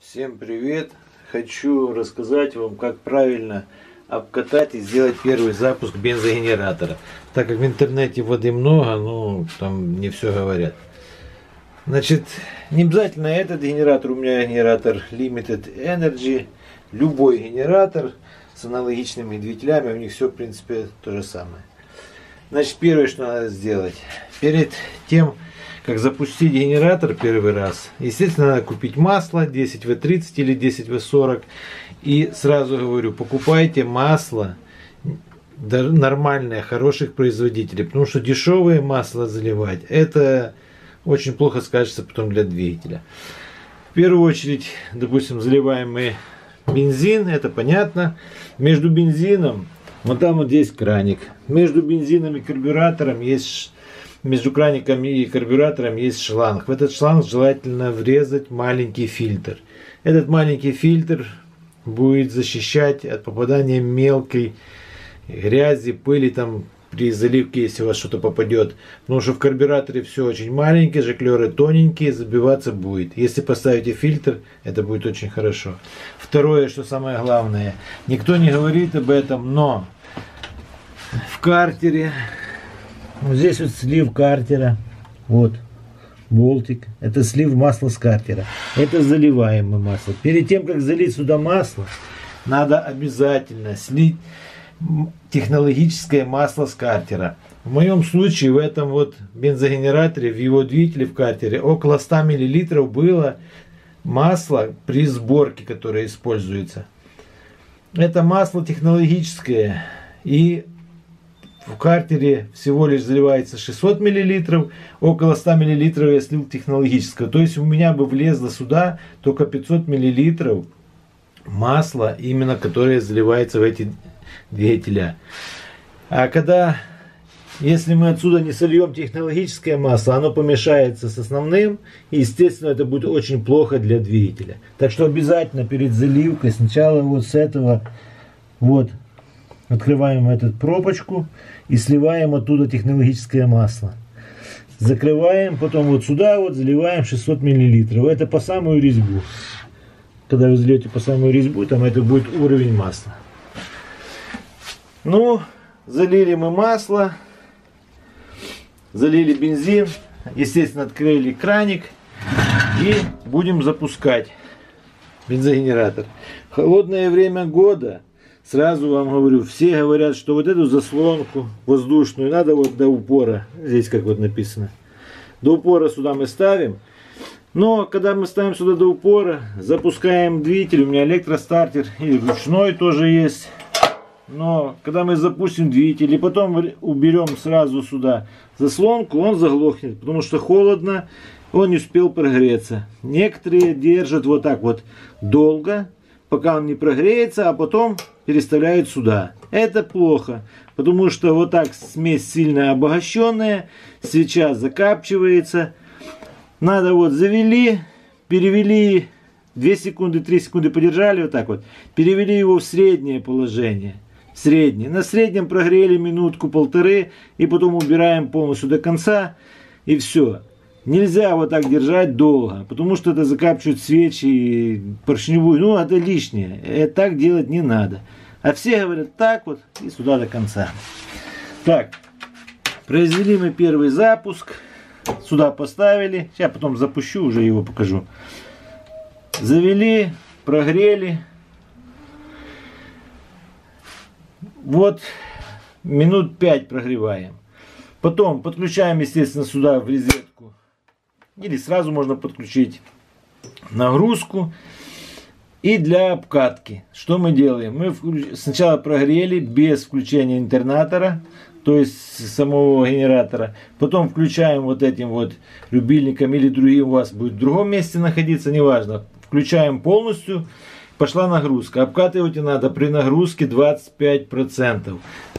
Всем привет! Хочу рассказать вам, как правильно обкатать и сделать первый запуск бензогенератора. Так как в интернете воды много, ну там не все говорят. Значит, не обязательно этот генератор, у меня генератор Limited Energy, любой генератор с аналогичными двигателями, у них все в принципе то же самое. Значит, первое, что надо сделать, перед тем, как запустить генератор первый раз, естественно, надо купить масло 10В30 или 10В40. И сразу говорю, покупайте масло нормальное, хороших производителей, потому что дешевое масло заливать, это очень плохо скажется потом для двигателя. В первую очередь, допустим, заливаем мы бензин, это понятно. Между бензином, вот там вот здесь краник, между бензином и карбюратором есть между краником и карбюратором есть шланг. В этот шланг желательно врезать маленький фильтр. Этот маленький фильтр будет защищать от попадания мелкой грязи, пыли там при заливке, если у вас что-то попадет. Потому что в карбюраторе все очень маленькие, жиклеры тоненькие, забиваться будет. Если поставите фильтр, это будет очень хорошо. Второе, что самое главное, никто не говорит об этом, но в картере вот здесь вот слив картера. Вот. Болтик. Это слив масла с картера. Это заливаемое масло. Перед тем, как залить сюда масло, надо обязательно слить технологическое масло с картера. В моем случае в этом вот бензогенераторе, в его двигателе в картере, около 100 мл было масло при сборке, которое используется. Это масло технологическое и в картере всего лишь заливается 600 мл, около 100 мл я слил технологического. То есть у меня бы влезло сюда только 500 мл масла, именно которое заливается в эти двигателя. А когда, если мы отсюда не сольем технологическое масло, оно помешается с основным, и, естественно, это будет очень плохо для двигателя. Так что обязательно перед заливкой сначала вот с этого вот Открываем эту пробочку и сливаем оттуда технологическое масло. Закрываем, потом вот сюда вот заливаем 600 миллилитров. Это по самую резьбу. Когда вы зальете по самую резьбу, там это будет уровень масла. Ну, залили мы масло, залили бензин, естественно, открыли краник и будем запускать бензогенератор. Холодное время года – Сразу вам говорю, все говорят, что вот эту заслонку воздушную надо вот до упора, здесь как вот написано, до упора сюда мы ставим. Но когда мы ставим сюда до упора, запускаем двигатель, у меня электростартер и ручной тоже есть. Но когда мы запустим двигатель и потом уберем сразу сюда заслонку, он заглохнет, потому что холодно, он не успел прогреться. Некоторые держат вот так вот долго, пока он не прогреется, а потом переставляют сюда. Это плохо, потому что вот так смесь сильно обогащенная, свеча закапчивается. Надо вот завели, перевели 2 секунды, 3 секунды подержали вот так вот, перевели его в среднее положение. Среднее. На среднем прогрели минутку-полторы и потом убираем полностью до конца и все. Нельзя вот так держать долго, потому что это закапчивает свечи, поршневую. Ну, это лишнее. Это так делать не надо. А все говорят так вот и сюда до конца. Так, произвели мы первый запуск. Сюда поставили. Сейчас потом запущу, уже его покажу. Завели, прогрели. Вот минут 5 прогреваем. Потом подключаем, естественно, сюда в резетку или сразу можно подключить нагрузку. И для обкатки, что мы делаем? Мы сначала прогрели без включения интернатора, то есть самого генератора. Потом включаем вот этим вот рубильником или другим у вас будет в другом месте находиться, неважно. Включаем полностью, пошла нагрузка. Обкатывать надо при нагрузке 25%.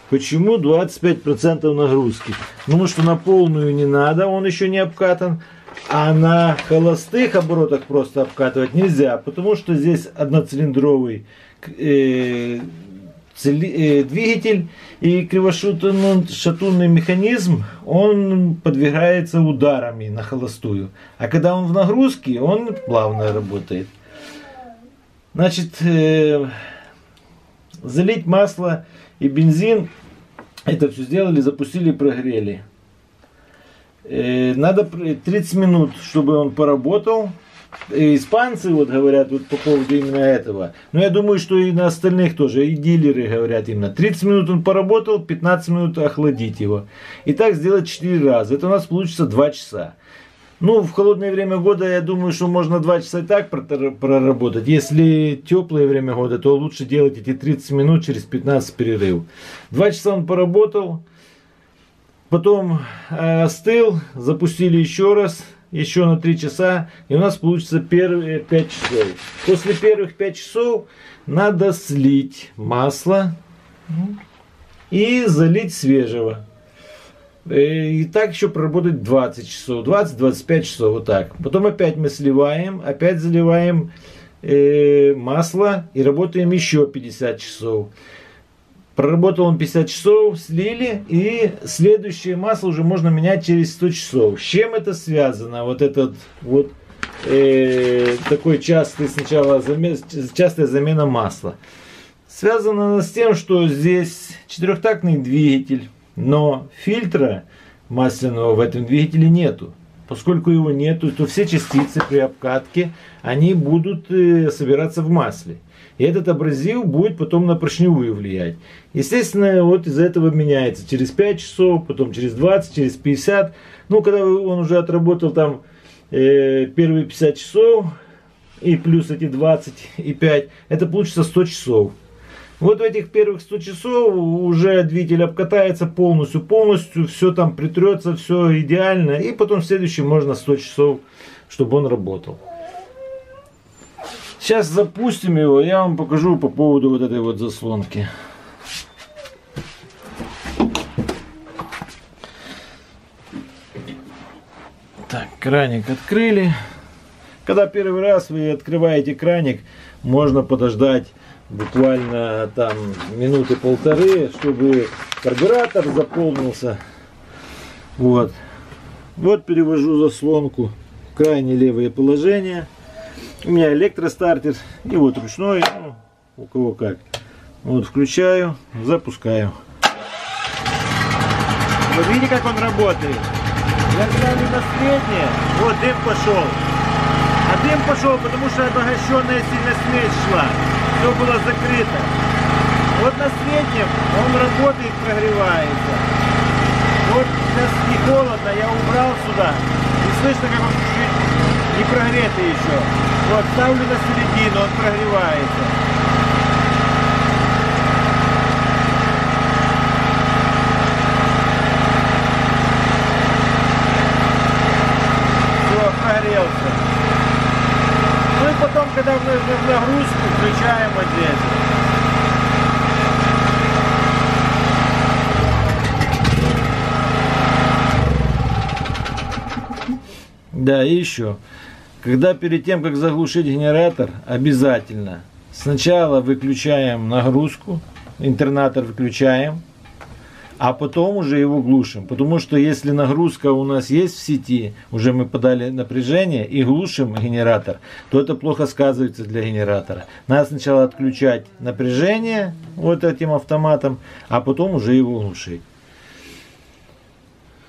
Почему 25% нагрузки? Потому что на полную не надо, он еще не обкатан. А на холостых оборотах просто обкатывать нельзя, потому что здесь одноцилиндровый э, э, двигатель и кривошатунный механизм, он подвигается ударами на холостую. А когда он в нагрузке, он плавно работает. Значит, э, залить масло и бензин. Это все сделали, запустили, прогрели. Э, надо 30 минут, чтобы он поработал. И испанцы вот говорят вот по поводу именно этого. Но я думаю, что и на остальных тоже, и дилеры говорят именно. 30 минут он поработал, 15 минут охладить его. И так сделать 4 раза. Это у нас получится 2 часа. Ну, в холодное время года, я думаю, что можно 2 часа и так проработать. Если теплое время года, то лучше делать эти 30 минут через 15 перерыв. 2 часа он поработал, потом э, остыл, запустили еще раз, еще на 3 часа, и у нас получится первые 5 часов. После первых 5 часов надо слить масло и залить свежего. Э, и так еще проработать 20 часов, 20-25 часов, вот так. Потом опять мы сливаем, опять заливаем э, масло и работаем еще 50 часов. Проработал он 50 часов, слили, и следующее масло уже можно менять через 100 часов. С чем это связано? Вот этот вот э, такой частый сначала замен, частая замена масла. Связано с тем, что здесь четырехтактный двигатель, но фильтра масляного в этом двигателе нету. Поскольку его нету, то все частицы при обкатке, они будут э, собираться в масле. И этот абразив будет потом на поршневую влиять. Естественно, вот из-за этого меняется. Через 5 часов, потом через 20, через 50. Ну, когда он уже отработал там э, первые 50 часов, и плюс эти 20 и 5, это получится 100 часов. Вот в этих первых 100 часов уже двигатель обкатается полностью, полностью, все там притрется, все идеально. И потом в следующем можно 100 часов, чтобы он работал. Сейчас запустим его, я вам покажу по поводу вот этой вот заслонки. Так, краник открыли. Когда первый раз вы открываете краник, можно подождать буквально там минуты полторы, чтобы карбюратор заполнился. Вот. Вот перевожу заслонку в крайне левое положение. У меня электростартер и вот ручной, ну, у кого как. Вот включаю, запускаю. Вы видите, как он работает? Я ставлю на среднее, вот дым пошел. А дым пошел, потому что обогащенная сильно смесь шла все было закрыто. Вот на среднем он работает, прогревается. Вот сейчас не холодно, я убрал сюда. И слышно, как он чуть-чуть не прогретый еще. Вот, ставлю на середину, он прогревается. Все, прогрелся потом, когда в нагрузку, включаем вот здесь. Да, и еще. Когда перед тем, как заглушить генератор, обязательно сначала выключаем нагрузку, интернатор выключаем, а потом уже его глушим. Потому что если нагрузка у нас есть в сети, уже мы подали напряжение и глушим генератор, то это плохо сказывается для генератора. Надо сначала отключать напряжение вот этим автоматом, а потом уже его глушить.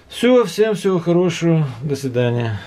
Все, всем всего хорошего, до свидания.